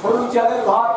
সরু চালের ভাত।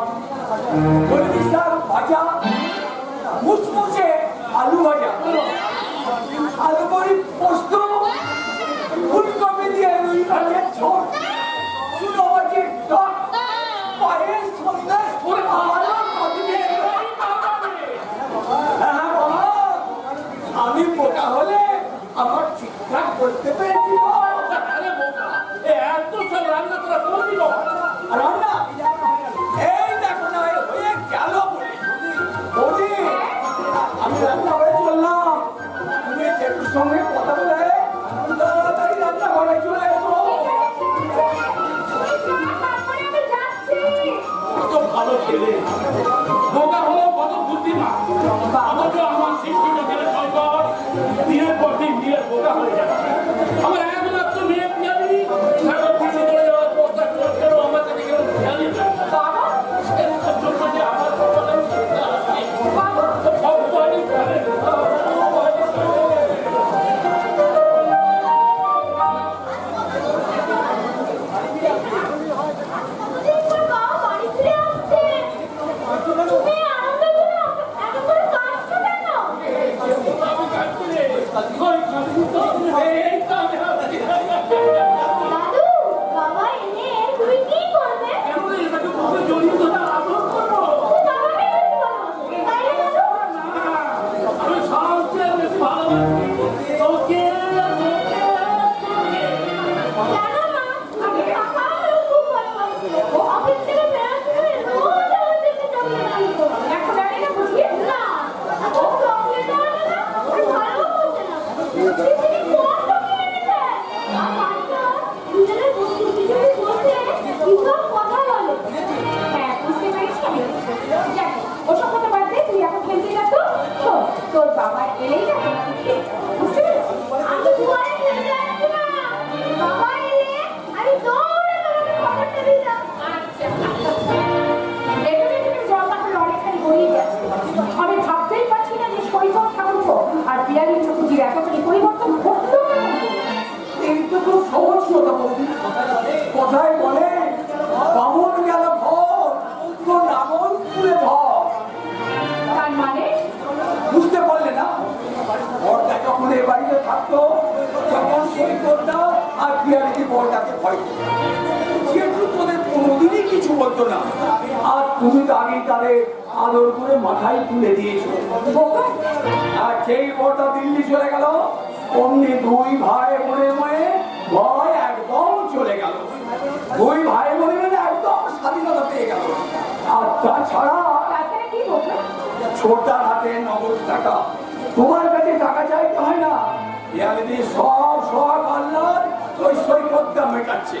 কাটছে।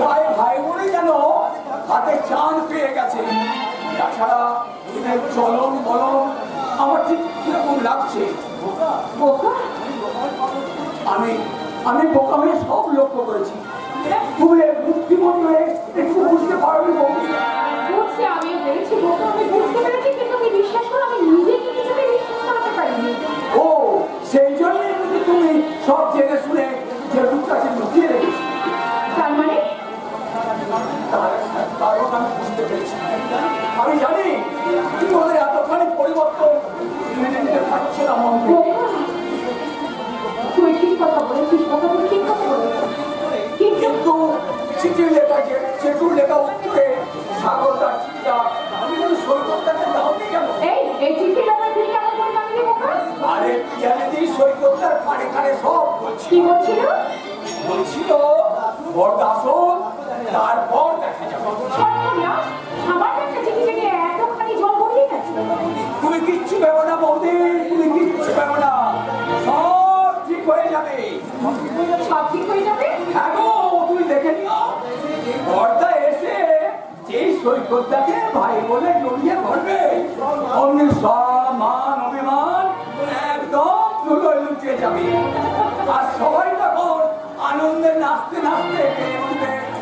ভাই ভাই বোনই যেন হাতে চান পেয়ে গেছে। তাছাড়া এদের চলন বলন আমার ঠিক কীরকম লাগছে। আমি আমি বোকামে সব লক্ষ্য করেছি। তুলে মুক্তি মনে হয়ে একটু বুঝতে পারবি বুঝছি আমি বোকা আমি বুঝতে বিশ্বাস করো আমি ও সেই জন্যই তুমি সব জেনে শুনে আমি জানি কিন্তু ওদের এতখানি পরিবর্তন মেনে না মন্ত্র। আমি কোনো কেন? এই এই চিঠিটা আরে পিয়ানিদি সৈকতটার কানে বলছি বলছিল? বলছিল বরদাসন তারপর দেখা যাবে। তুমি কিচ্ছু ভেবো না বৌদি, তুমি কিচ্ছু ভেবো না। সব ঠিক হয়ে যাবে। সব ঠিক হয়ে যাবে হ্যাঁ তুমি দেখে নিও। বর্দা এসে যেই সৈকতটাকে ভাই বলে জড়িয়ে ধরবে, অমনি সমান অভিমান একদম ধুলোয় লুটিয়ে যাবে। আর সবাই তখন আনন্দে নাচতে নাচতে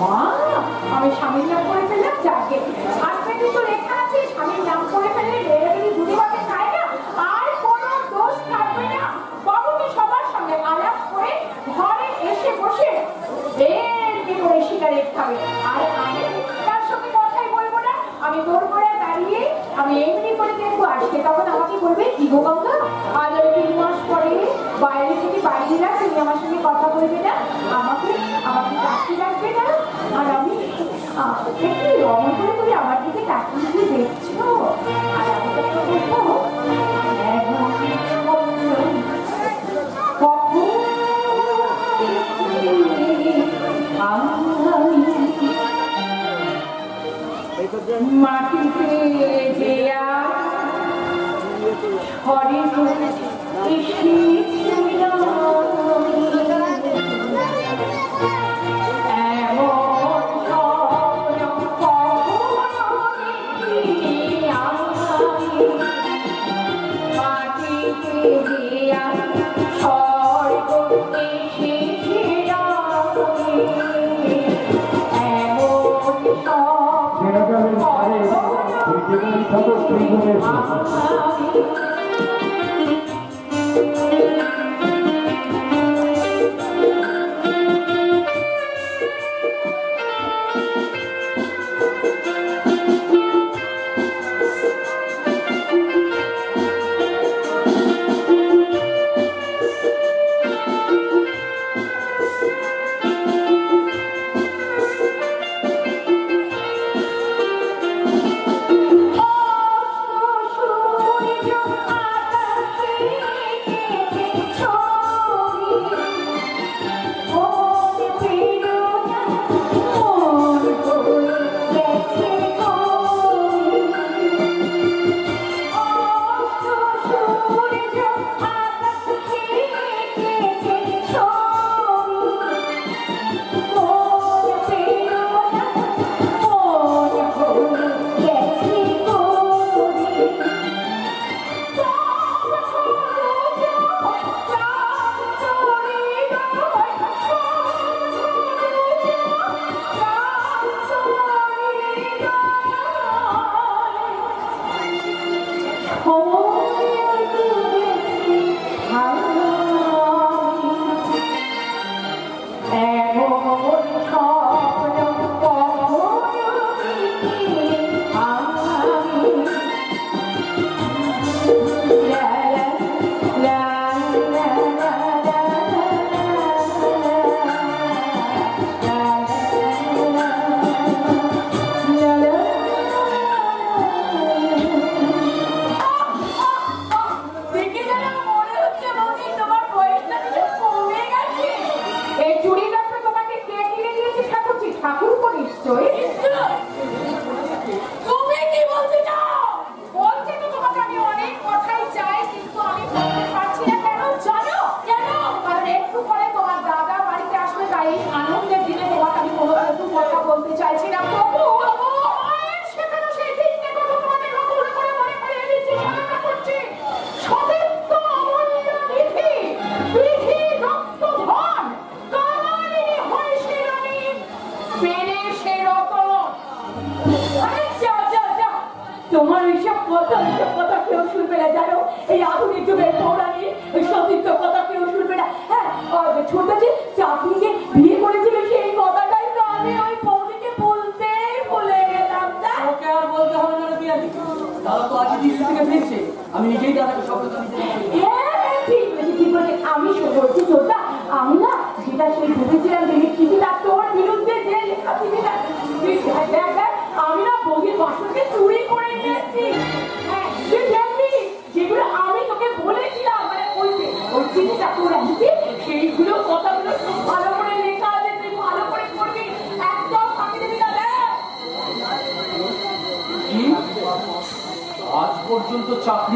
মা আমি স্বামীর নাম করে ফেললাম যাকে। হাসপাতালে তো লেখা আছে স্বামীর নাম Między nogami stary, pójdziemy to do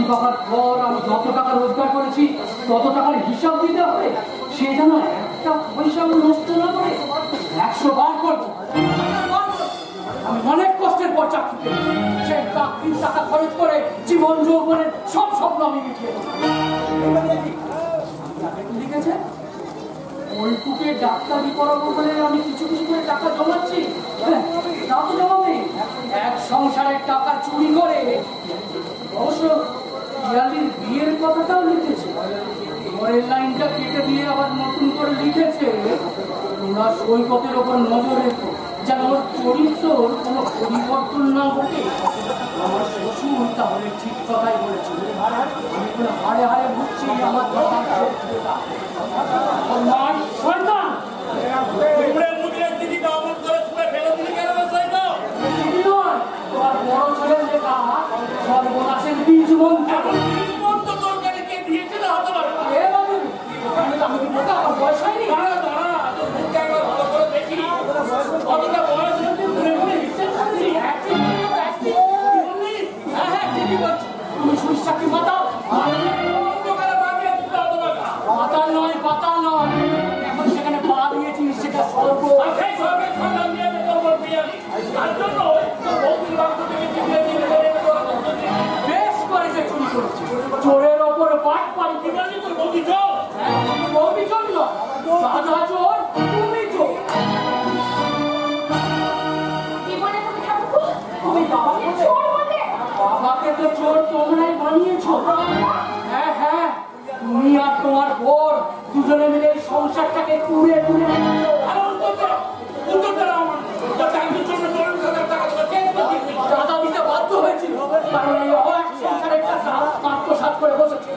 চাকরি পাওয়ার পর আমি যত টাকা রোজগার করেছি তত টাকার হিসাব দিতে হবে। সে যেন একটা পয়সা নষ্ট না করে একশো বার করব। অনেক কষ্টের পর চাকরি চাকরির টাকা খরচ করে জীবন যৌবনের সব স্বপ্ন আমি মিটিয়ে লিখেছে ডাক্তারি করাবো বলে আমি কিছু কিছু করে টাকা জমাচ্ছি। হ্যাঁ, তা তো জমাবে এক সংসারের টাকা চুরি করে। অবশ্য পিয়ালির বিয়ের কথাটাও লিখেছে। পরের লাইনটা কেটে দিয়ে আবার নতুন করে লিখেছে, তোমরা সৈকতের ওপর নজর রেখো, যেন ওর চরিত্রর কোনো পরিবর্তন না ঘটে। আমার শ্বশুর তাহলে ঠিক কথাই বলেছিল আমি কোনো হারে হারে বুঝছি আমার কথা। সর্বনাশের বীজ মন্ত্র এমন জীবন্ত তোর কাছে বৌদি চোর? রবি চোর নয় দাদা চোর তুমি চোর তুমি বাবাকে চোর বলে? বাবাকে তো চোর তোমরাই বানিয়েছো। হ্যাঁ হ্যাঁ। তুমি আর তোমার বোর দুজনে মিলে এই সংসারটাকে আর আমার। কে? দাদা দিতে বাধ্য হয়েছিল। কারণ এই অবাক সংসারের টাকা করে বসেছিল।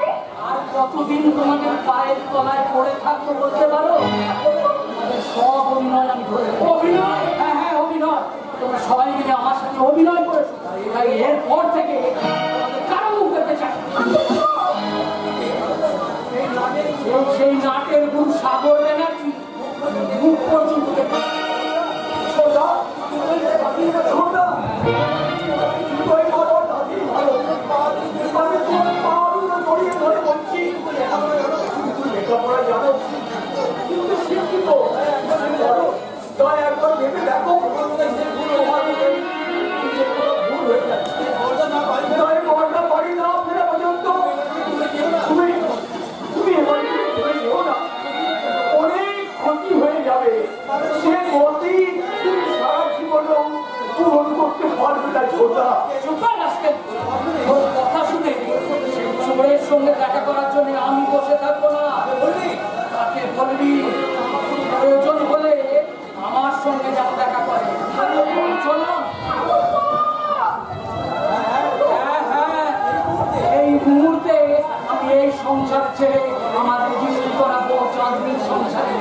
কতদিন তোমাদের পায়ের তলায় পড়ে থাকব বলতে পারো সব অভিনয় আমি ধরে অভিনয়? হ্যাঁ হ্যাঁ অভিনয়। তোমরা সবাই মিলে আমার সাথে অভিনয় করেছ। তাই এরপর থেকে কারও মুখ দেখতে চাই সেই নাটের গুরু সাগর ব্যানার্জি মুখ পর্যন্ত তুমি এবার ধরে যেও না। অনেক ক্ষতি হয়ে যাবে। সে ক্ষতি তুমি সারা জীবনেও পূরণ করতে পারবে না ছোটা দেখা করার জন্য আমি বসে থাকব না। তাকে বলবি প্রয়োজন হলে আমার সঙ্গে যেন দেখা করে। চলো। এই মুহূর্তে আমি এই সংসার ছেড়ে আমার সংসারে।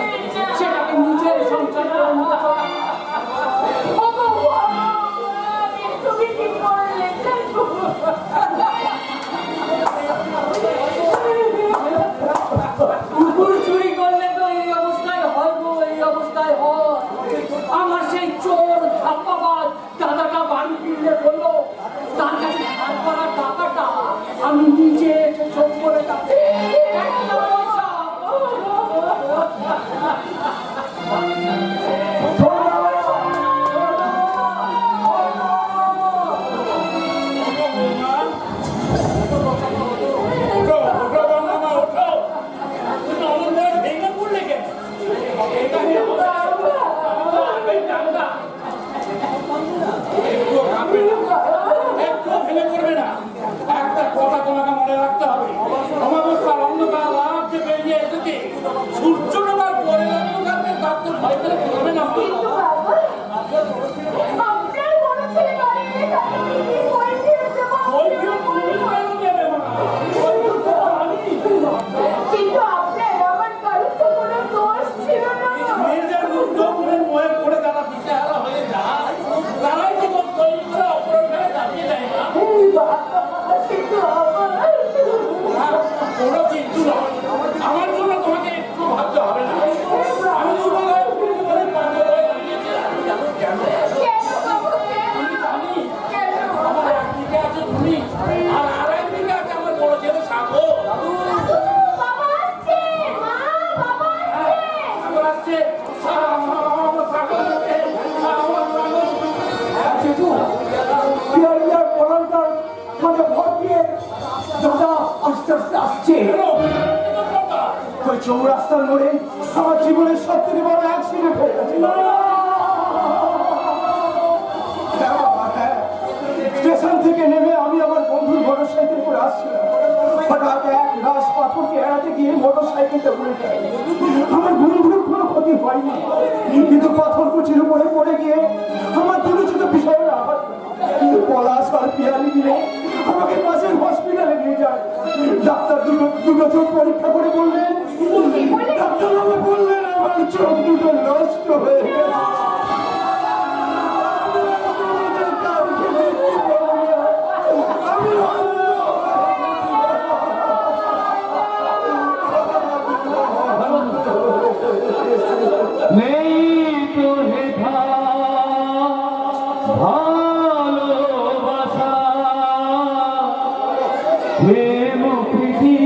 হে মুক্তি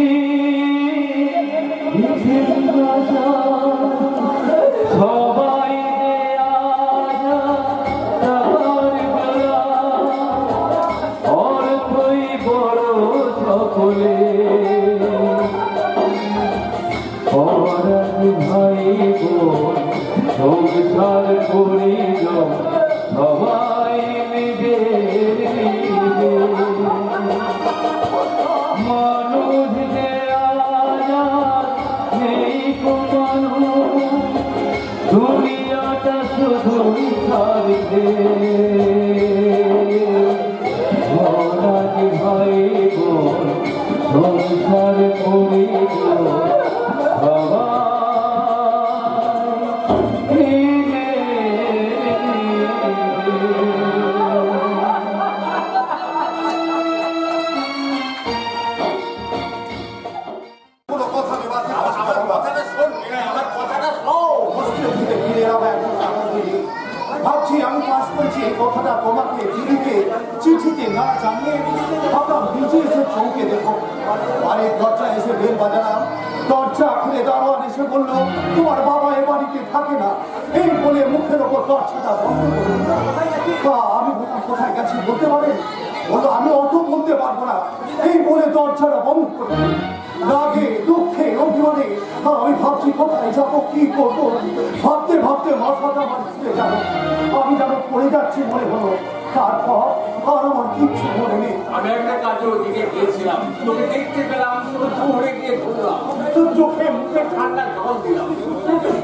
আমি যেন পড়ে যাচ্ছি মনে হলো। তারপর আর আমার কিচ্ছু মনে নেই। আমি একটা কাজে ওদিকে গিয়েছিলাম। তোকে দেখতে পেলাম দৌড়ে গিয়ে ধরলাম। তোর চোখে মুখে ঠান্ডা জল দিলাম।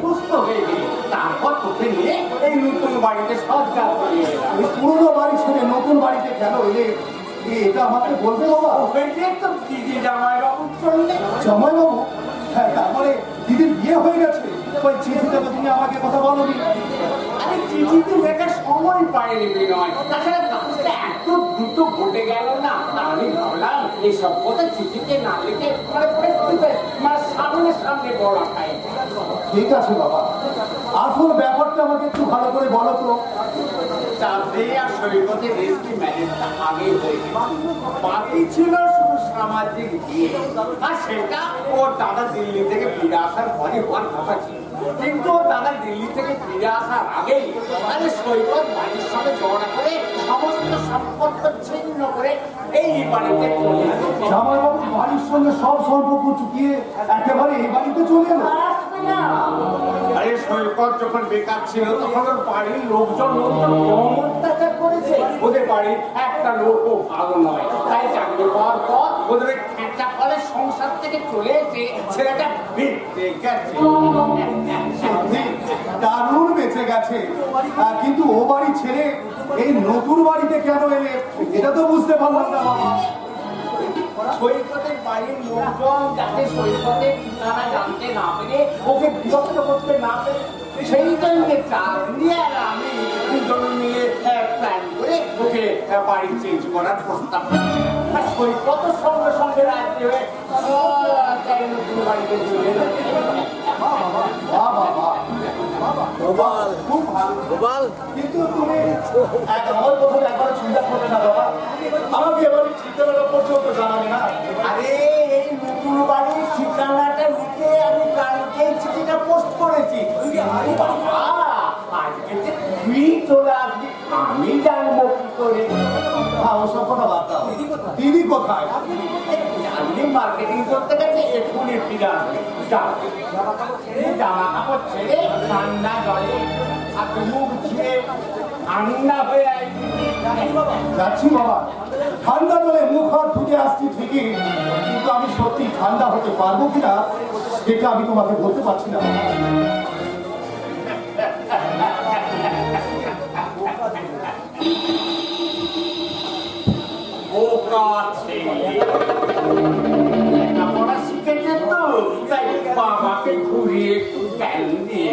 সুস্থ হয়ে গেলি তারপর তোকে নিয়ে এই নতুন বাড়িতে সব কাজ করে পুরোনো বাড়ি ছেড়ে নতুন বাড়িতে কেন এলে? এটা আমাকে বলবে বাবা। যে তো দিদি জামাই বাবু চললে। জামাই বাবু হ্যাঁ তারপরে দিদির বিয়ে হয়ে গেছে। ওই চিঠিতে তো তুমি আমাকে কথা বলনি আরে চিঠিতে লেখার সময় পাইনি বিনয়। তাছাড়া কাজটা এত দ্রুত ঘটে গেল না আমি ভাবলাম এই সব কথা চিঠিতে না লিখে মানে মানে সামনে সামনে বলা খাই ঠিক আছে বাবা। আসল ব্যাপারটা আমাকে একটু ভালো করে বলো তো। চাঁদে আর সৈকতে রেস্কি ম্যারেজটা আগে হয়ে বাকি ছিল শুধু সামাজিক বিয়ে আর সেটা ওর দাদা দিল্লি থেকে ফিরে আসার পরে হওয়ার কথা ছিল। কিন্তু দাদা দিল্লি থেকে ফিরে আসার আগেই আরে সৈকত বাড়ির সঙ্গে ঝগড়া করে সমস্ত সম্পর্ক ছিন্ন করে এই বাড়িতে চলে এসেছে। জামাই বাবু বাড়ির সঙ্গে সব সম্পর্ক চুকিয়ে একেবারে এই বাড়িতে চলে এলো? আরে সৈকত যখন বেকার ছিল তখন ওর বাড়ির লোকজন কম অত্যাচার করেছে। ওদের বাড়ির একটা লোকও ভালো নয়। তাই চাকরি পাওয়ার পর ওদের সংসার থেকে চলে এসে ছেলেটা ভিড়তে গেছে। দারুণ বেঁচে গেছে। কিন্তু ও বাড়ি ছেড়ে এই নতুন বাড়িতে কেন এলে? এটা তো বুঝতে পারলাম না। সৈকতের বাড়ির লোকজন যাতে সৈকতের ঠিকানা জানতে না পেরে ওকে বিরক্ত করতে না পেরে সেই জন্য চাল নিয়ে আর আমি দুজন মিলে প্ল্যান করে ওকে বাড়ি চেঞ্জ করার প্রস্তাব সৈকতের সঙ্গে সঙ্গে রাজি হয়ে নতুন বাড়িতে চলে কিন্তু তুমি আমার কথা একবার চিন্তা করবে না আমাকে এবার ঠিকানাটা পর্যন্ত জানাবে না আরে এই নতুন বাড়ির ঠিকানাটা লিখে আমি কালকে চিঠিটা পোস্ট করেছি। আরে তুই চলে আসবি আমি জানব কি করে। ওসব কথা বাদ দাও। দিদি কোথায়? এতদিন মার্কেটিং করতে গেছে এক্ষুনি ফিরে আসবে। জামা কাপড় ছেড়ে ঠান্ডা জলে হাত মুখ ধুয়ে ঠান্ডা হয়ে আইবি যাচ্ছি বাবা। ঠান্ডা জলে মুখ হাত ধুতে আসছি ঠিকই, কিন্তু আমি সত্যি ঠান্ডা হতে পারব কিনা, সেটা আমি তোমাকে বলতে পারছি না। বাবাকে ঘুরিয়ে একটু জ্ঞান দিয়ে।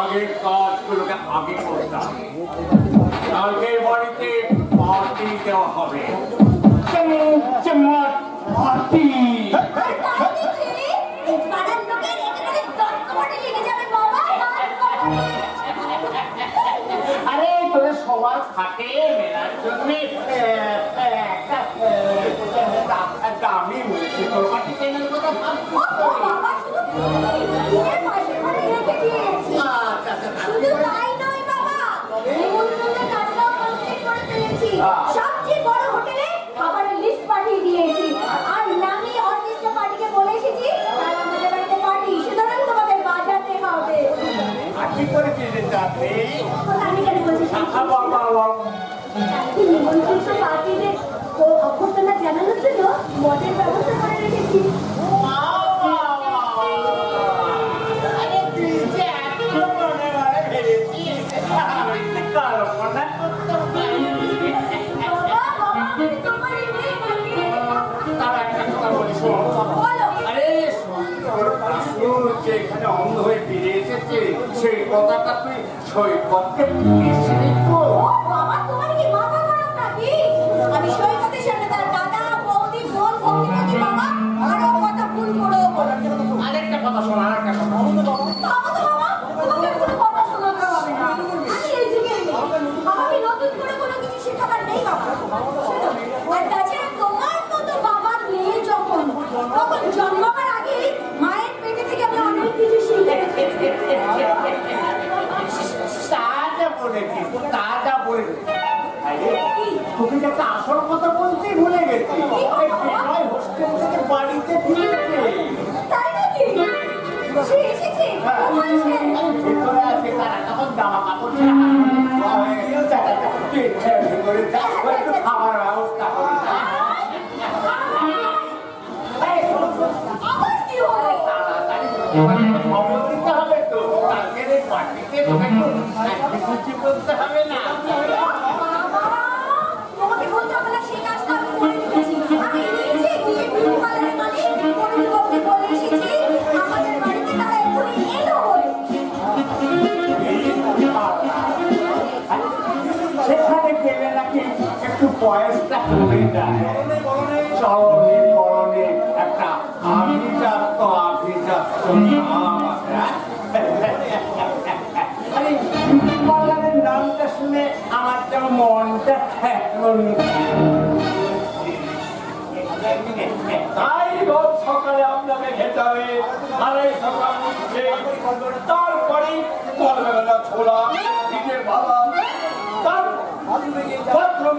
আগের কাজগুলোকে আগে করতাম। কালকে বাড়িতে পার্টি দেওয়া হবে। পার্টি আরে তোদের সবার খাটে মেলার জন্য দামি হয়েছে তোর পার্টি কেনার কথা ভাবছিস তো? বাবা শুধু বিয়ের পাশে করে রেখে দিয়েছি আচ্ছা, আচ্ছা, শুধু তাই নয় বাবা নিমন্ত্রণের কাজটাও কমপ্লিট করে সবচেয়ে বড় হোটেলে খাবারের লিস্ট পাঠিয়ে দিয়েছি আর নামি অর্কেস্ট্রা পার্টিকে বলে এসেছি আর আমাদের বাড়িতে পার্টি সুতরাং তোমাদের বাজাতে হবে পার্টি করে দিতে চাকরি আমি কেন বলছি নিমন্ত্রিত পার্টিতে ও অভ্যর্থনা জানানোর জন্য মদের ব্যবস্থা করে রেখেছি সেই কথাটা তুই সৈকতকে বলিসনি ভিতরে যা ও একটু খাবার ব্যবস্থা করে যা। এই, শোন, শোন, আবার কি হলো তাড়াতাড়ি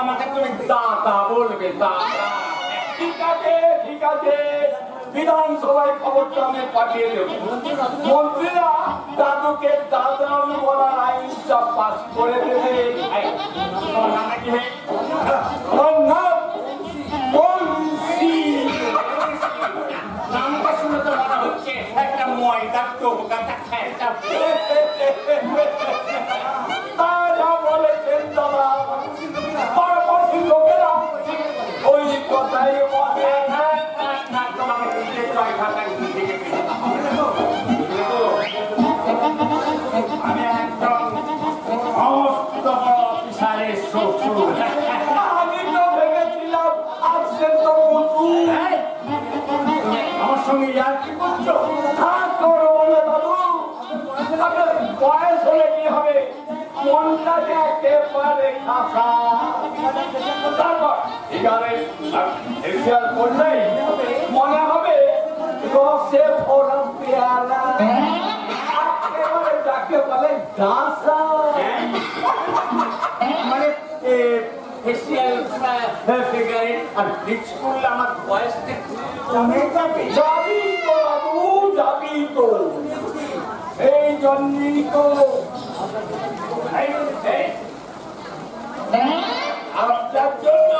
আমাকে তুমি দাদা বলবে দাদা ঠিক আছে ঠিক আছে বিধানসভায় খবরটা আমি পাঠিয়ে দেব। মন্ত্রীরা দাদুকে দাদামি বলার আইনটা পাস করে দেবে। নামটা বলেছেন দাদা কথাই বলে তোমাকে নিজের জয় খাতায় নিজেকে তো? তো? আমি একদম সমস্ত অফিসারের শ্বশুর আমি তো ভেবেছিলাম আসছেন তো মধু আমার সঙ্গে ইয়ার কি করছ থাক করব না বয়স হলে কি হবে মনটা যে একেবারে খাসা তারপর এখানে ফেসিয়াল করলেই মনে হবে রসে ভরা পেয়ালা একেবারে যাকে বলে ডাসা মানে ফেসিয়াল ফিগারে আর ব্লিচ করলে আমার বয়সটা কমে যাবে যাবি তো বাবু যাবি তো এই জন্যই তো আপনার জন্য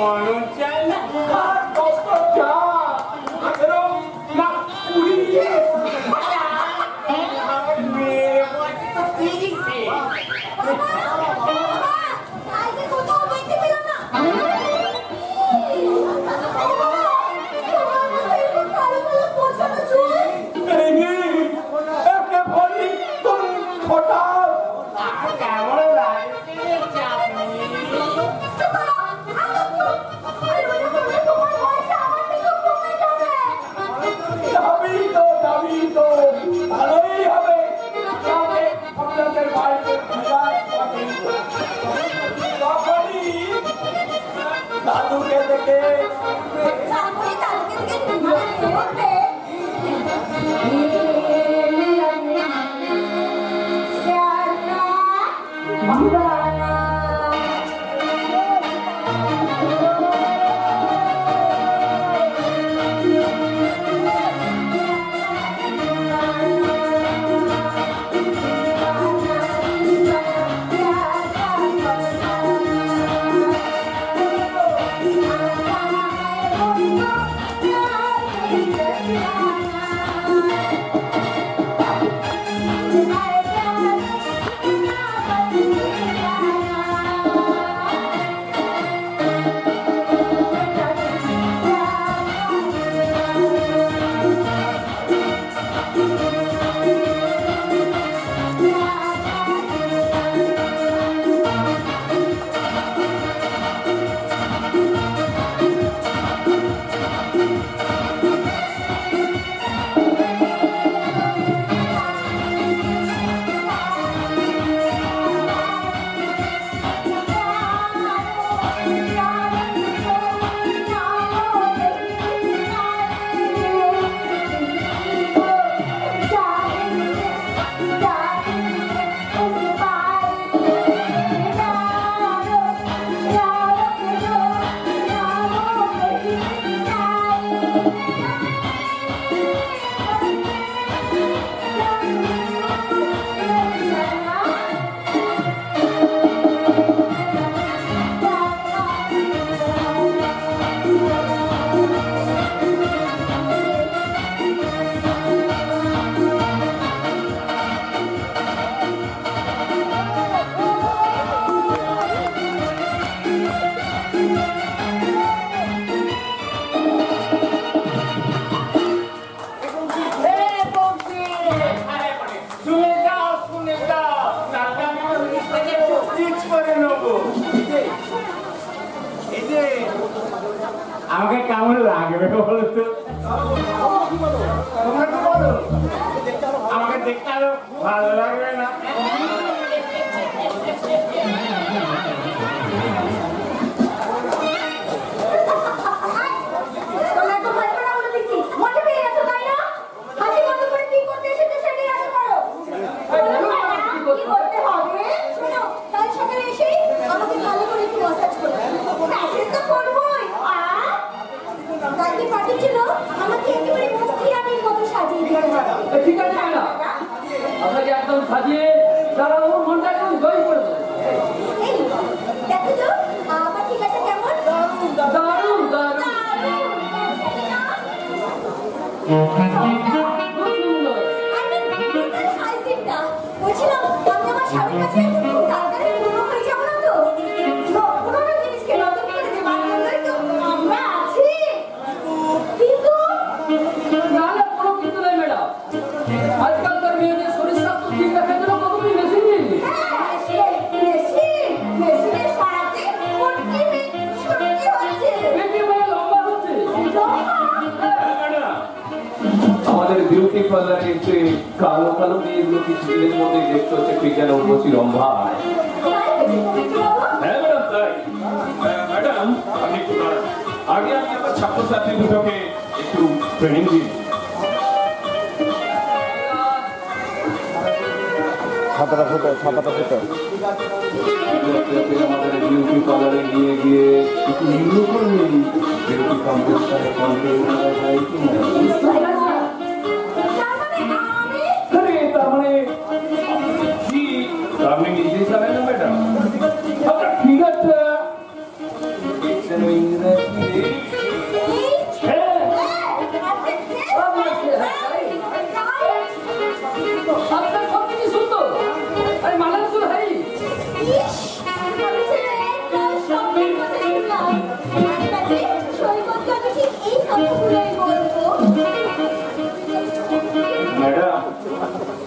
corner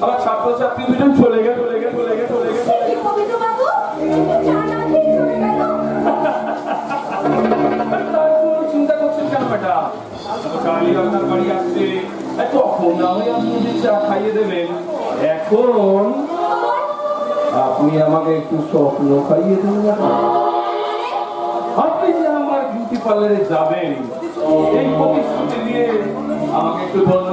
আমার ছাত্রছাত্রী দুজন চলে গেছে চলে গেছে চলে গেছে চলে গেছে স্বপ্ন খাইয়ে দেবে আপনি যে আমার বিউটি পার্লারে যাবেন এই প্রতিশ্রুতি দিয়ে আমাকে একটু ধন্যবাদ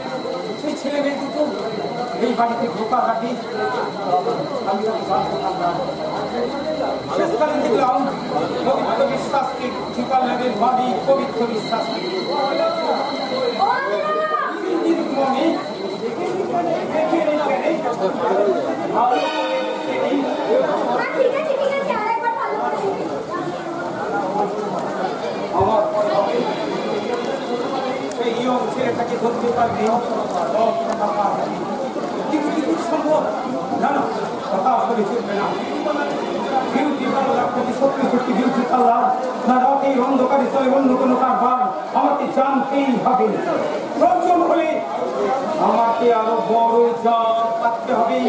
সেই ছেলে মেয়ে দুটো এই বাড়িতে ঢোকা কাটি আমি তাকে জানতে দেখলাম পবিত্র বিশ্বাসকে নগরের মালিক পবিত্র বিশ্বাসকে মনে করে। হ্যাঁ ঠিক আছে ঠিক আছে আরেকবার ভালো করে দেখে আমার পরে হবে ইয়ং ছেলেটাকে ধরতে পারবে কিন্তু কি করে সম্ভব না না আসলে চলবে না বিউটি পার্লার থেকে সত্যি সত্যি আমাকে হবে আমাকে আরও বড় জব পাততে হবে।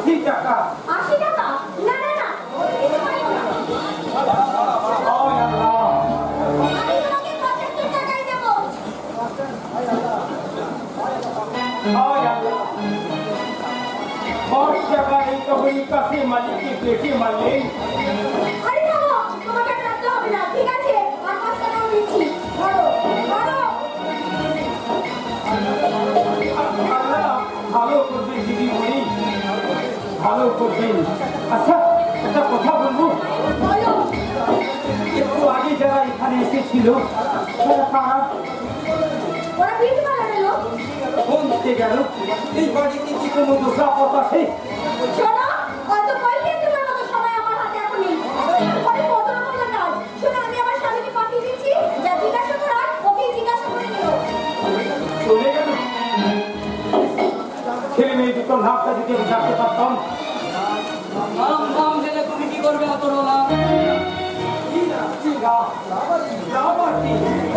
足高足高ならない。もう一回、と振りかせまで、きてまで。ভালো করবেন। আচ্ছা একটা কথা বলব? একটু আগে যারা এখানে এসেছিল তারা কোন দিকে গেল? এই বাড়িতে কি কোনো দোষা পথ আছে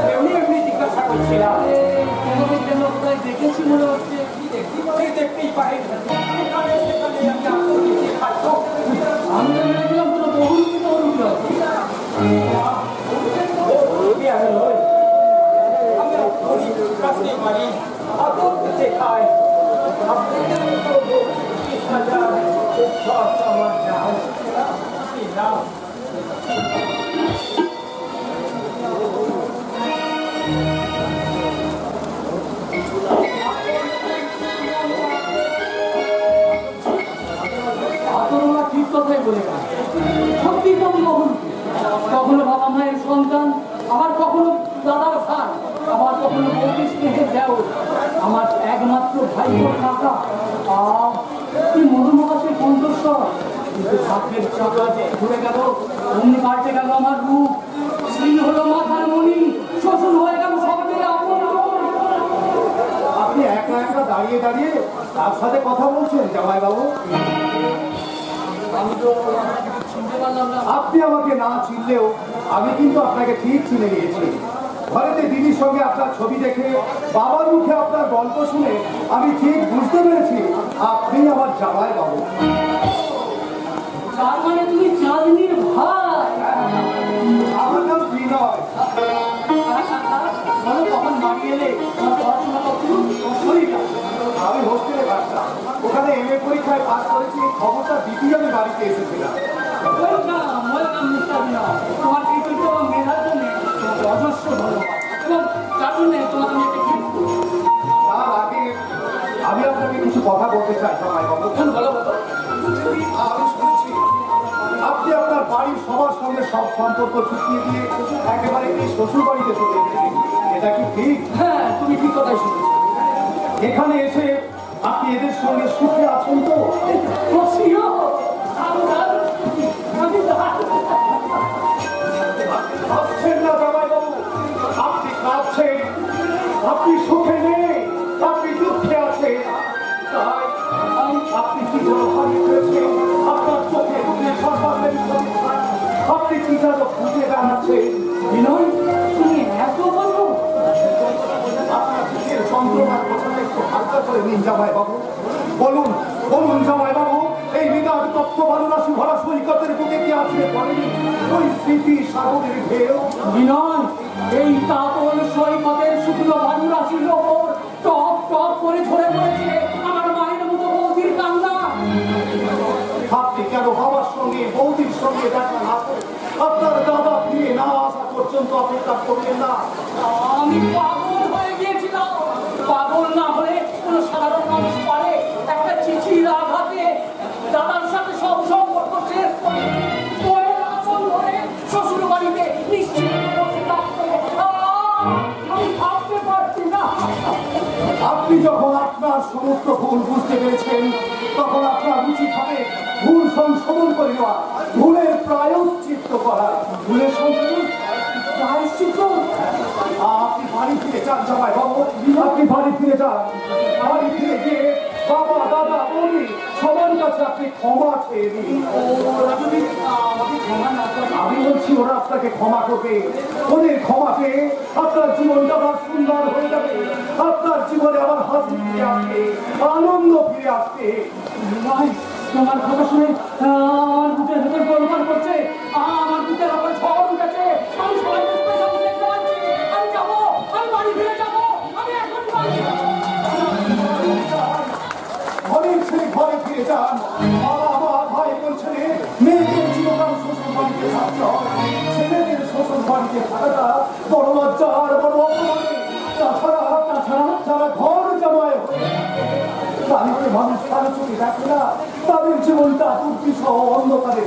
এমনি এমনি জিজ্ঞাসা করছিলাম দেখেছি মনে হচ্ছে দেখতেই পারেন আমি আমি তো ভেবেছিলাম পুরো আদর দিতে খাই আপনাদের মতো বিশ হাজার দশ আমার নাম কি নাম কম বহুরূপী কখনো বাবা মায়ের সন্তান, আবার কখনো দাদার ভাই আবার কখনো বৌদি স্নেহের দেও। আমার একমাত্র ভাই কাকা। কি মধুমহাসের কণ্ঠস্বর। কিন্তু ভাগ্যের চাকা ঘুরে গেল, অমনি পাল্টে গেল আমার রূপ। শ্রী হলো মাথার মণি, শ্বশুর হয়ে গেল সবাই আপন একা একা দাঁড়িয়ে দাঁড়িয়ে তার সাথে কথা বলছেন জামাইবাবু? আমি আপনি আমাকে না চিনলেও আমি কিন্তু আপনাকে ঠিক চিনে নিয়েছি। ঘরেতে দিদির সঙ্গে আপনার ছবি দেখে বাবার মুখে আপনার গল্প শুনে আমি ঠিক বুঝতে পেরেছি আপনি আমার জামাই বাবু তার মানে তুমি চাঁদনির ভাই। আমার নাম বিনয় তোমার পড়াশোনা করছিল শরীরটা আমি হোস্টেলে থাকতাম ওখানে এম এ পরীক্ষায় পাস করেছি এই খবরটা দ্বিতীয় আমি বাড়িতে এসেছিলাম। ওয়েলকাম ওয়েলকাম মিস্টার বিনা তোমার কৃতিত্ব এবং মেধার জন্য তোমাকে অজস্র ধন্যবাদ। এবং তার জন্য তোমাকে আমি একটা gift দেবো। তার আগে আমি আপনাকে কিছু কথা বলতে চাই বাবু বলো। আমি শুনেছি। আপনি আপনার বাড়ির সবার সঙ্গে সব সম্পর্ক চুকিয়ে দিয়ে একেবারে এই শ্বশুর বাড়িতে চলে এসেছেন। এটা কি ঠিক? হ্যাঁ তুমি ঠিক কথাই শুনেছো। এখানে এসে আপনি এদের সঙ্গে সুখে আছেন তো? আপনি কাঁদছেন আপনি সুখে নেই আপনি দুঃখে আছেন। আপনি কি জনহানি আপনার আপনি কি যেন খুঁজে বেড়াচ্ছেন? বিনয় বলুন বলুন জামাই বাবু এই বিরাট তত্ত্ব ভালোবাসি ভরা সৈকতের বুকে কি আছে বলেনি ওই স্মৃতি সাগরের ঢেউ বিনয় এই তাপন সৈকতের শুকনো বালু রাশির ওপর টপ টপ করে ঝরে পড়েছে আমার মায়ের মতো বৌদির কেন বাবার সঙ্গে বৌদির সঙ্গে দেখা আপনার দাদা ফিরে না আসা পর্যন্ত অপেক্ষা করবেন না আমি আপনি যখন আপনার সমস্ত ভুল বুঝতে পেরেছেন, তখন আপনার উচিত হবে ভুল সংশোধন করে নেওয়া, ভুলের প্রায়শ্চিত্ত করা। ভুলের সংশোধন? প্রায়শ্চিত্ত? আপনি বাড়ি ফিরে যান জামাই বাবু। আপনি বাড়ি ফিরে যান। বাড়ি ফিরে গিয়ে বাবা, দাদা বৌদি সবার কাছে আপনি ক্ষমা চেয়ে ওরা যদি আমি বলছি, ওরা আপনাকে ক্ষমা করবে। ওদের ক্ষমা পেয়ে আপনার জীবনটা আবার সুন্দর হয়ে যাবে। আপনার জীবনে আবার হাসি ফিরে আসবে, আনন্দ ফিরে আসবে। ভাই তোমার কথা শুনে আমার বুকের ভেতর গোলমাল করছে। আমার বুকের ওপর ঘরে ফিরে যান। বাবা মা ভাই বোন ছেলে মেয়েদের চিরকাল শ্বশুর বাড়িতে থাকতে হয়। ছেলেদের শ্বশুর বাড়িতে থাকাটা বড় লজ্জা আর বড় অপমানে তাছাড়া তাছাড়া যারা ঘর জামায় তাদেরকে মানুষ কারও চোখে রাখে না। তাদের জীবনটা দুর্বিষহ অন্ধকারে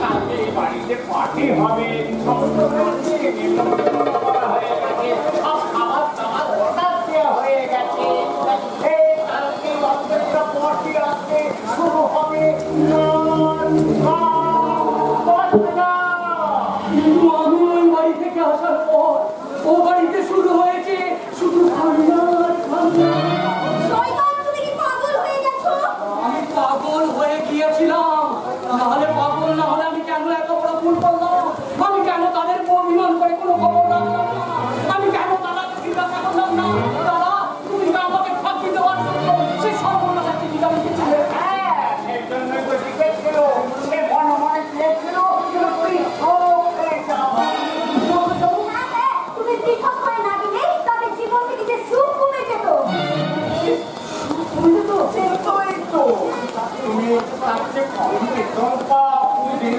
কালকে বাড়িতে পার্টি হবে হয়ে গেছে সব খাবার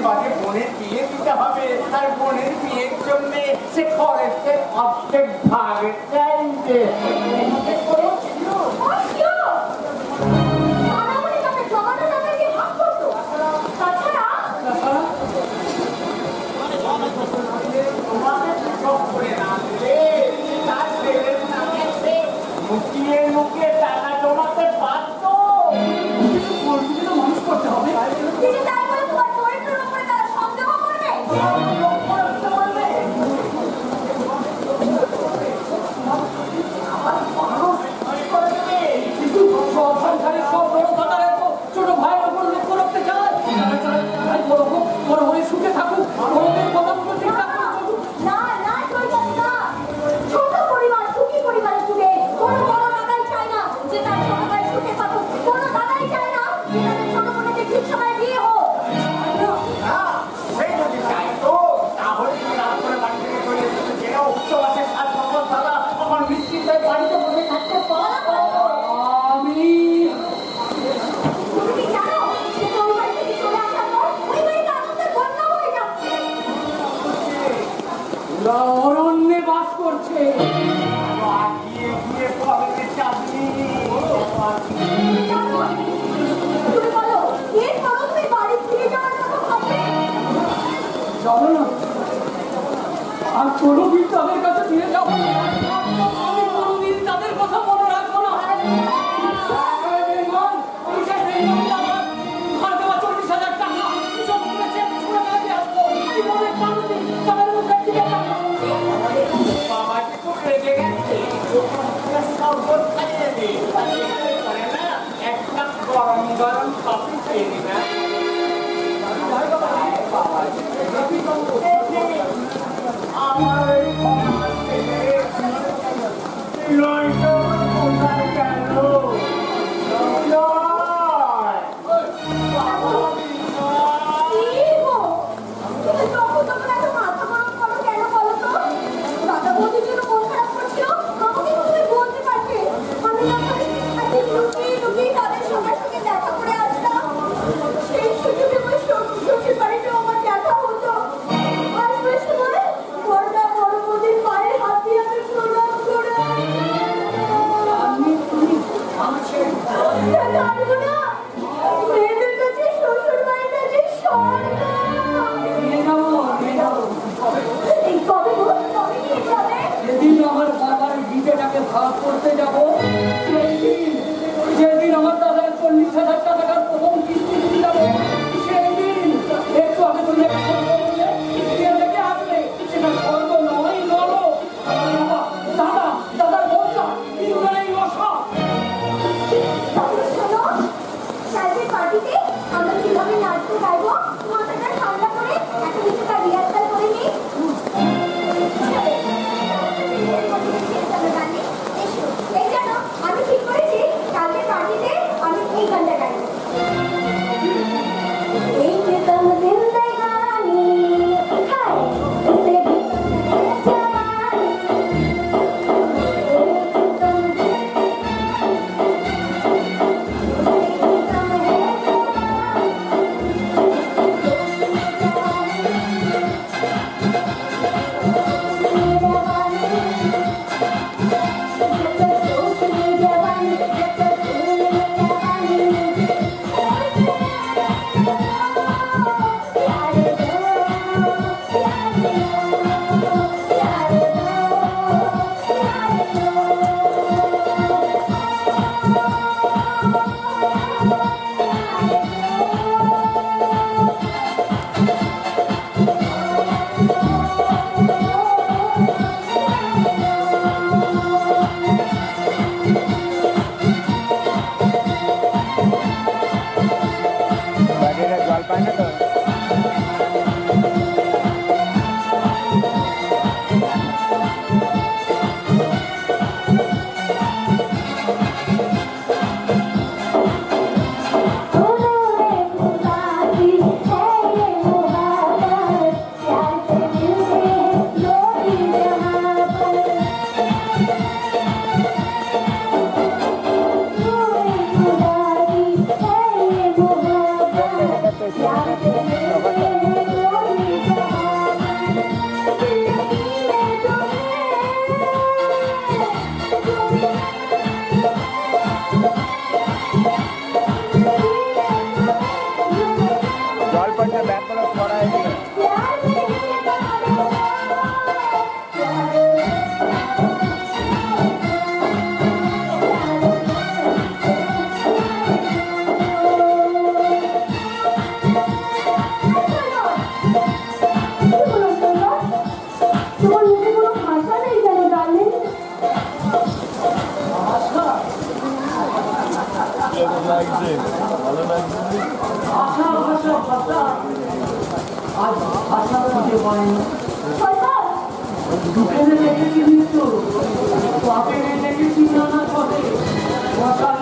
পাও। দুদিন বাদে বোনের বিয়ে দিতে হবে। আর বোনের বিয়ের জন্যে সে খরচের অর্ধেক ভাগ চাইবে। दुपहर में लेके भी तो वहाँ पे लेके भी जाना छोड़े वहाँ